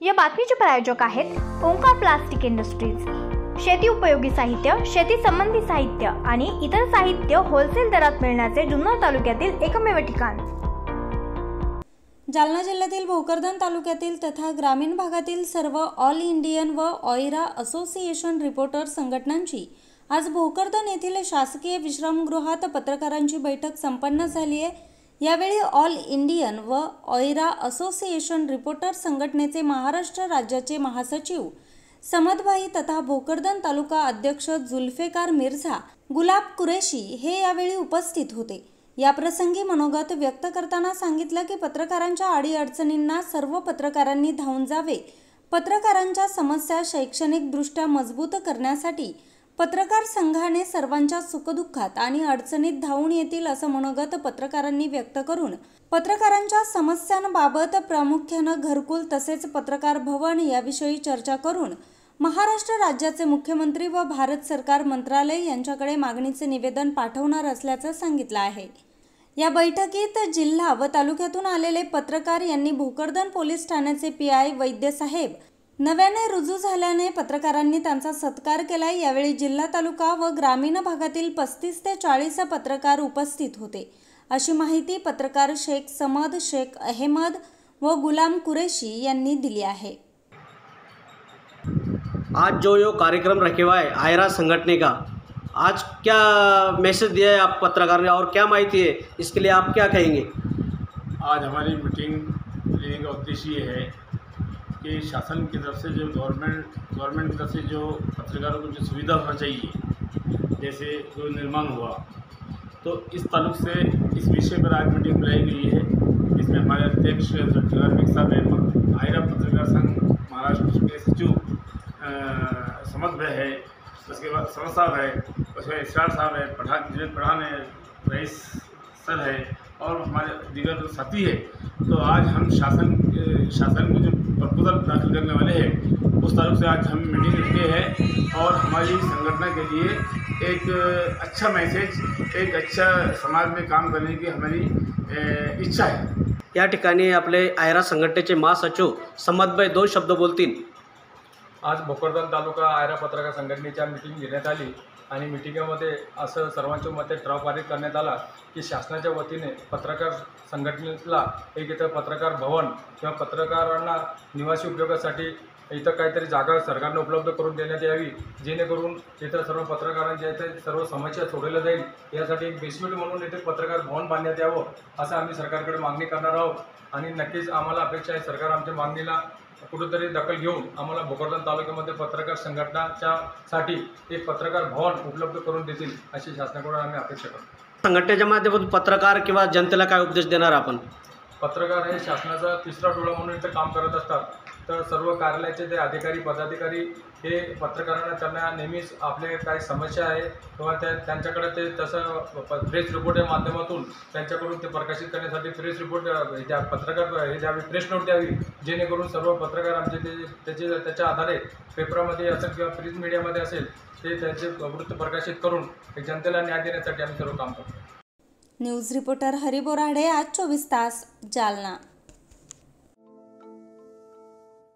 या बातमीचे प्रायोजक आहेत ओंकार प्लास्टिक इंडस्ट्रीज. शेती उपयोगी साहित्य शेती संबंधी साहित्य आणि इतर साहित्य होलसेल दरात मिळण्याचे जुन्नर तालुक्यातील एकमेव ठिकाण. जालना जिल्ह्यातील भोकरदन तालुक्यातील तथा ग्रामीण भागातील सर्व ऑल इंडियन व ऑयरा असोसिएशन रिपोर्टर संघटनांची आज भोकरदन येथील शासकीय विश्रामगृहात पत्रकारांची बैठक संपन्न झाली आहे. यावेळी ऑल इंडियन व ऑयरा असोसिएशन रिपोर्टर संघटनेचे महाराष्ट्र राज्याचे महासचिव समदभाई तथा भोकरदन तालुका अध्यक्ष जुल्फेकार मिर्झा गुलाब कुरेशी हे यावेळी उपस्थित होते. याप्रसंगी मनोगत व्यक्त करताना सांगितलं की पत्रकारांच्या अडीअडचणींना सर्व पत्रकारांनी धावून जावे. पत्रकारांच्या समस्या शैक्षणिकदृष्ट्या मजबूत करण्यासाठी पत्रकार संघाने सर्वांच्या सुखदुःखात आणि अडचणीत धावून येतील असं मनोगत पत्रकारांनी व्यक्त करून पत्रकारांच्या समस्यांबाबत प्रामुख्यानं घरकुल तसेच पत्रकार भवन याविषयी चर्चा करून महाराष्ट्र राज्याचे मुख्यमंत्री व भारत सरकार मंत्रालय यांच्याकडे मागणीचे निवेदन पाठवणार असल्याचं सांगितलं आहे. या बैठकीत जिल्हा व तालुक्यातून आलेले पत्रकार यांनी भोकरदन पोलीस ठाण्याचे पी आय वैद्यसाहेब नव्याने रुजू झाल्याने पत्रकारांनी त्यांचा सत्कार केलाय. यावेळी जिल्हा तालुका व ग्रामीण भागातील पस्तीस ते चाळीस पत्रकार उपस्थित होते. अशी माहिती पत्रकार शेख समद शेख अहमद व गुलाम कुरेशी यांनी दिली आहे. आज जो यो कार्यक्रम रखे हुआ है आयरा संगठने का आज क्या मैसेज दिया है आप पत्रकार ने और क्या माहिती है? इसके लिए आप क्या कहेंगे? आज हमारी मीटिंग लेने का उद्देश्य ये है कि शासन की तरफ़ से जो गवर्नमेंट गवर्नमेंट की तरफ़ से जो पत्रकारों को जो सुविधा होना चाहिए, जैसे जो निर्माण हुआ। तो इस ताल्लुक से इस विषय पर आज मीटिंग बुलाई गई है। इसमें हमारे अध्यक्ष जुल्फिकार मिक साहब हैं आयरा पत्रकार संघ, महाराष्ट्र के सचिव समझ भाई है, उसके बाद समझ साहब है, उसके बाद इसरार साहब है पठान जुनेद पठान है रईस सर है और हमारे दीगर साथी है तो आज हम शासन शासन को जो प्रपोजल दाखिल करने वाले हैं, उस तारुक से आज हम मीटिंग रखे हैं और हमारी संगठन के लिए एक अच्छा मैसेज एक अच्छा समाज में काम करने की हमारी इच्छा है। या ठिकाणी आपले आयरा संघटनेचे महासचिव संमतभाई दोन शब्द बोलतील. आज भोकरदन तालुका आयरा पत्रकार संघटनेच्या मिटिंग घेण्यात आली आणि मिटिंगमध्ये असं सर्वांच्या मते ठराव पारित करण्यात आला की शासनाच्या वतीने पत्रकार संघटनेला एक इथं पत्रकार भवन किंवा पत्रकारांना निवासी उपयोगासाठी इथं काहीतरी जागा सरकारने उपलब्ध करून देण्यात यावी जेणेकरून इथं सर्व पत्रकारांच्या इथे सर्व समस्या सोडवल्या जाईल. यासाठी एक बेसमेंट म्हणून इथे पत्रकार भवन बांधण्यात यावं असं आम्ही सरकारकडे मागणी करणार आहोत. आणि नक्कीच आम्हाला अपेक्षा आहे सरकार आमच्या मागणीला कुठेतरी दखल घेऊन आम्हाला भोकरदन तालुक्यामध्ये पत्रकार संघटनाच्या साठी एक पत्रकार भवन उपलब्ध करून देतील अशी शासनाकडून आम्ही अपेक्षा करतो. संघटनेच्या माध्यमातून पत्रकार किंवा जनतेला काय उपदेश देणार आपण? पत्रकार हे शासनाचा तिसरा डोळा म्हणून इथं काम करत असतात. तर सर्व कार्यालयाचे जे अधिकारी पदाधिकारी हे पत्रकारांना त्यांना नेहमीच आपले काही समस्या आहे किंवा त्या त्यांच्याकडे ते तसं प्रेस रिपोर्ट या माध्यमातून त्यांच्याकडून ते प्रकाशित करण्यासाठी प्रेस रिपोर्ट द्या पत्रकार हे द्यावी प्रेस नोट द्यावी जेणेकरून सर्व पत्रकार आमचे ते त्याचे त्याच्या आधारे पेपरामध्ये असेल किंवा प्रिंट मीडियामध्ये असेल ते त्यांचे वृत्त प्रकाशित करून जनतेला न्याय देण्यासाठी आम्ही सर्व काम करतो. न्यूज रिपोर्टर हरी बोराडे आज चोवीस तास जालना.